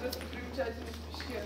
Сейчас примечательность пещеры.